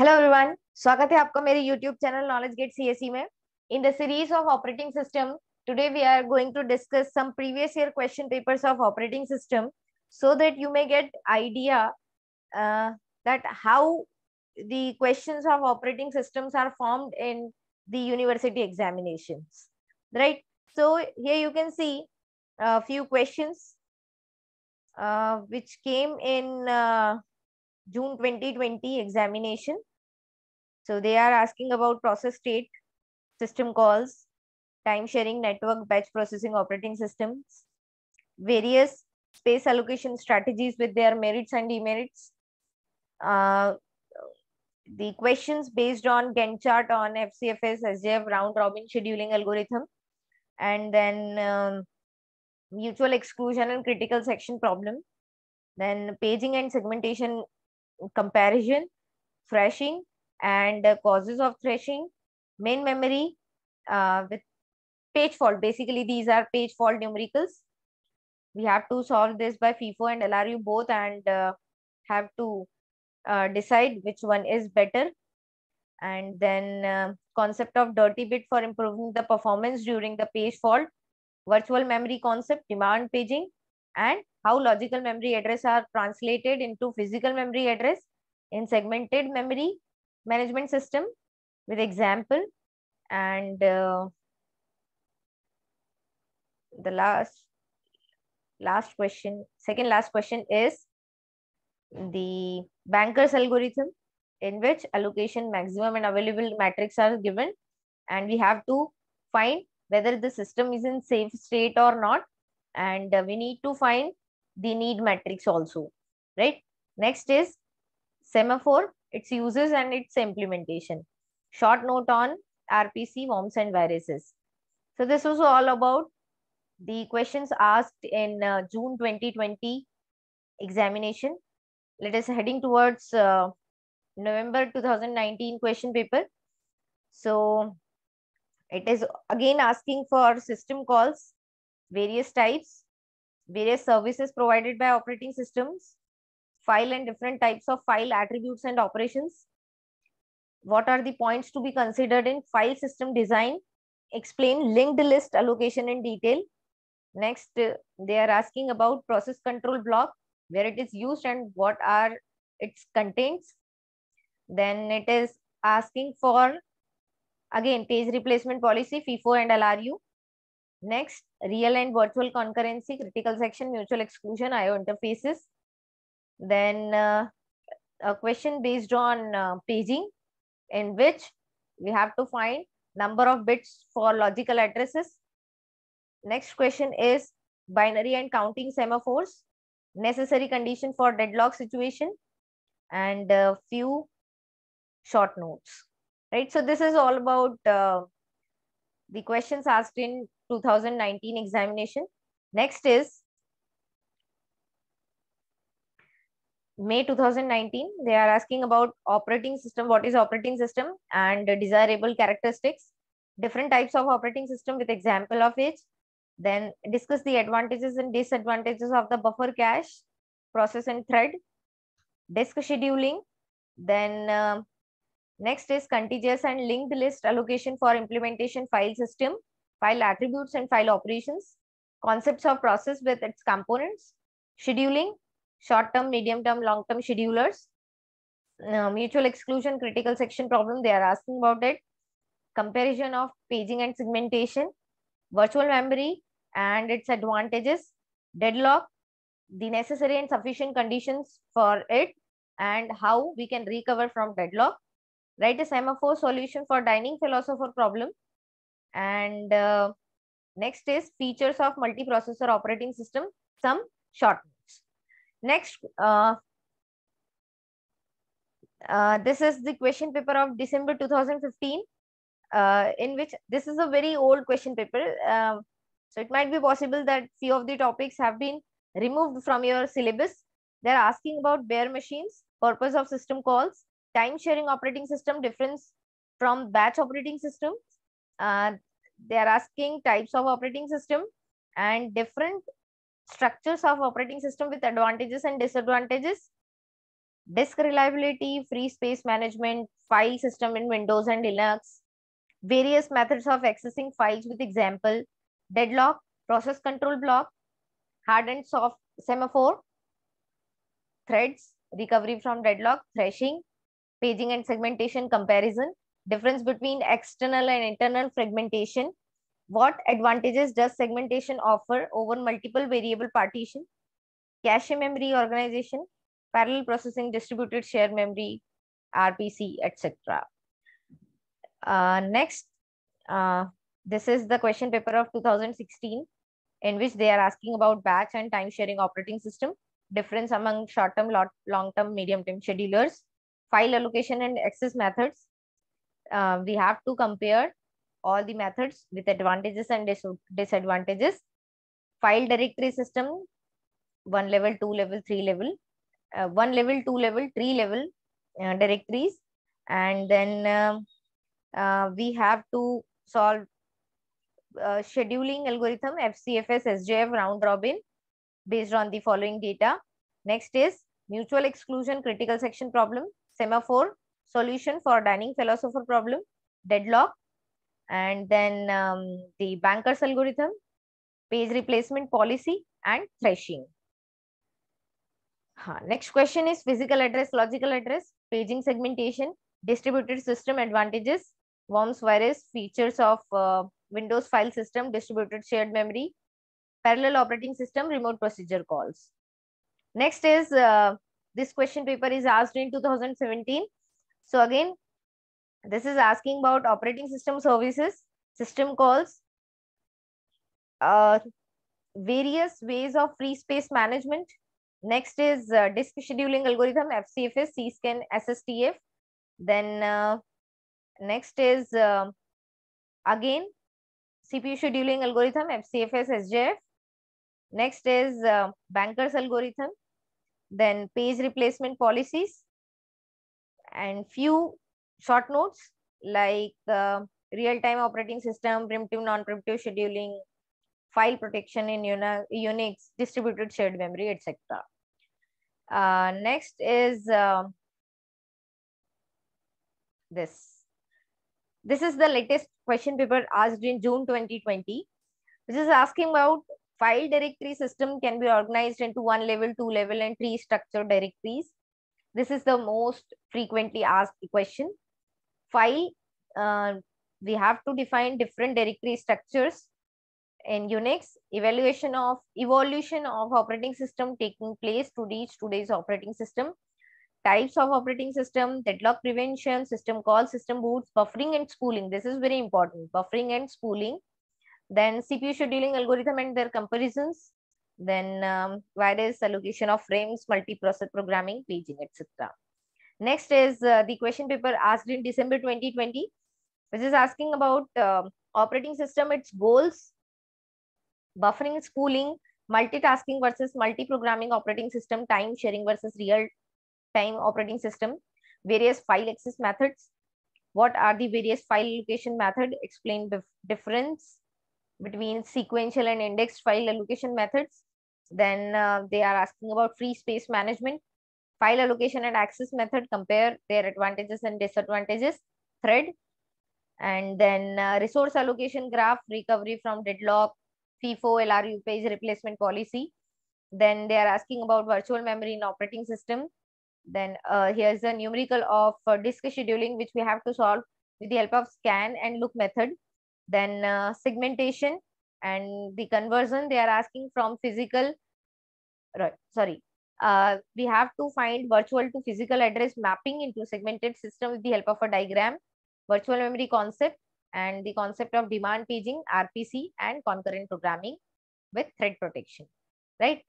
Hello everyone स्वागत है आपका मेरे YouTube channel knowledge gate CSE में in the series of operating system today we are going to discuss some previous year question papers of operating system so that you may get idea uh, that how the questions of operating systems are formed in the university examinations right so here you can see a few questions uh, which came in uh, June 2020 examination. So they are asking about process state, system calls, time sharing network, batch processing operating systems, various space allocation strategies with their merits and demerits. Uh, the questions based on Gantt chart on FCFS, SJF round robin scheduling algorithm, and then um, mutual exclusion and critical section problem. Then paging and segmentation comparison, thrashing, and causes of thrashing, main memory uh, with page fault. Basically, these are page fault numericals. We have to solve this by FIFO and LRU both and uh, have to uh, decide which one is better. And then uh, concept of dirty bit for improving the performance during the page fault, virtual memory concept, demand paging, and how logical memory address are translated into physical memory address in segmented memory management system with example and uh, the last last question second last question is the banker's algorithm in which allocation maximum and available matrix are given. And we have to find whether the system is in safe state or not. And uh, we need to find the need matrix also right? Next is semaphore its uses and its implementation. Short note on rpc worms and viruses. So this was all about the questions asked in uh, june 2020 examination. Let us heading towards uh, november 2019 question paper. So it is again asking for system calls various types various services provided by operating systems, file and different types of file attributes and operations. What are the points to be considered in file system design? Explain linked list allocation in detail. Next, they are asking about process control block, where it is used and what are its contents. Then it is asking for, again, page replacement policy, FIFO and LRU Next, real and virtual concurrency, critical section, mutual exclusion, IO interfaces. Then uh, a question based on uh, paging in which we have to find number of bits for logical addresses. Next question is binary and counting semaphores, necessary condition for deadlock situation, and a few short notes. Right. So this is all about uh, the questions asked in 2019 examination. Next is May 2019. They are asking about operating system. What is operating system and desirable characteristics. Different types of operating system with example of each. Then discuss the advantages and disadvantages of the buffer cache, process and thread, disk scheduling. Then uh, next is contiguous and linked list allocation for implementation file system file attributes and file operations, concepts of process with its components, scheduling, short-term, medium-term, long-term schedulers, uh, mutual exclusion, critical section problem, they are asking about it, comparison of paging and segmentation, virtual memory and its advantages, deadlock, the necessary and sufficient conditions for it, and how we can recover from deadlock. Write a semaphore solution for dining philosopher problem. And uh, next is features of multiprocessor operating system some short next uh, uh, this is the question paper of december 2015 uh, in which this is a very old question paper uh, so it might be possible that few of the topics have been removed from your syllabus they're asking about bare machines purpose of system calls time sharing operating system difference from batch operating system. uh, they are asking types of operating system and different structures of operating system with advantages and disadvantages. Disk reliability, free space management, file system in Windows and Linux, various methods of accessing files with example, deadlock, process control block, hard and soft semaphore, threads, recovery from deadlock, thrashing, paging and segmentation comparison, difference between external and internal fragmentation, what advantages does segmentation offer over multiple variable partition, cache memory organization, parallel processing, distributed shared memory, RPC, etc. Uh, next, uh, this is the question paper of 2016 in which they are asking about batch and time sharing operating system, difference among short-term, lot, long-term, medium-term schedulers, file allocation and access methods. Uh, we have to compare all the methods with advantages and dis disadvantages. File directory system, one level, two level, three level, uh, one level, two level, three level uh, directories. And then um, uh, we have to solve uh, scheduling algorithm FCFS SJF round robin based on the following data. Next is mutual exclusion critical section problem, semaphore, solution for dining philosopher problem, deadlock, and then um, the banker's algorithm, page replacement policy, and thrashing. Huh. Next question is physical address, logical address, paging segmentation, distributed system advantages, worms virus, features of uh, Windows file system, distributed shared memory, parallel operating system, remote procedure calls. Next is, uh, this question paper is asked in 2017. So again, this is asking about operating system services, system calls, uh, various ways of free space management. Next is uh, disk scheduling algorithm, FCFS, CSCAN, SSTF. Then uh, next is uh, again CPU scheduling algorithm, FCFS, SJF. Next is uh, banker's algorithm. Then page replacement policies and few short notes like uh, real-time operating system, primitive, non-primitive scheduling, file protection in Unix, distributed shared memory, etc. Uh, next is uh, this. This is the latest question paper asked in June 2020, which is asking about file directory system can be organized into one level, two level, and three structure directories. This is the most frequently asked question file, uh, we have to define different directory structures in Unix, evaluation of evolution of operating system taking place to reach today's operating system, types of operating system, deadlock prevention, system call, system boots, buffering and spooling. This is very important, buffering and spooling. Then CPU scheduling algorithm and their comparisons. Then um, allocation of frames, multi-process programming, paging, etc. Next is uh, the question paper asked in December 2020, which is asking about uh, operating system, its goals, buffering, spooling, multitasking versus multi-programming operating system, time sharing versus real-time operating system, various file access methods. What are the various file allocation method? Explain the difference between sequential and indexed file allocation methods. Then uh, they are asking about free space management, file allocation and access method, compare their advantages and disadvantages, thread, and then uh, resource allocation graph, recovery from deadlock, FIFO, LRU page replacement policy. Then they are asking about virtual memory in operating system. Then uh, here's a numerical of uh, disk scheduling, which we have to solve with the help of scan and look method. Then uh, segmentation and the conversion, they are asking from physical, right, sorry, uh, we have to find virtual to physical address mapping into segmented system with the help of a diagram, virtual memory concept, and the concept of demand paging, RPC, and concurrent programming with thread protection, right?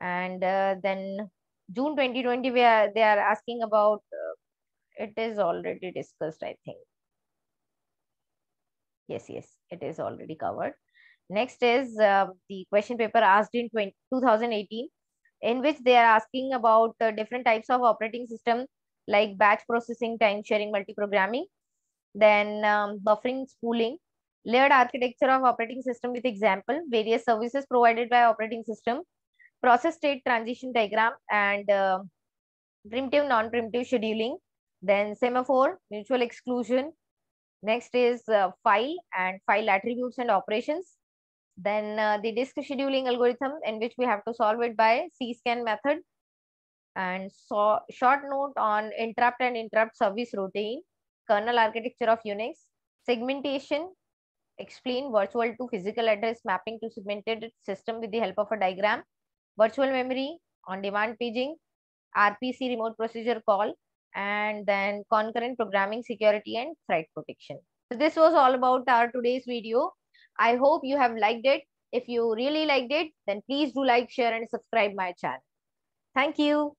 And uh, then June 2020, we are, they are asking about, uh, it is already discussed, I think. Yes, yes, it is already covered. Next is uh, the question paper asked in 20, 2018 in which they are asking about uh, different types of operating system like batch processing, time sharing, multi-programming, then um, buffering, spooling, layered architecture of operating system with example, various services provided by operating system, process state transition diagram, and uh, primitive, non-primitive scheduling, then semaphore, mutual exclusion. Next is uh, file and file attributes and operations. Then uh, the disk scheduling algorithm in which we have to solve it by C-scan method. And so short note on interrupt and interrupt service routine, kernel architecture of Unix, segmentation, explain virtual to physical address mapping to segmented system with the help of a diagram, virtual memory, on-demand paging, RPC remote procedure call, and then concurrent programming security and threat protection. So this was all about our today's video. I hope you have liked it. If you really liked it, then please do like, share and subscribe my channel. Thank you.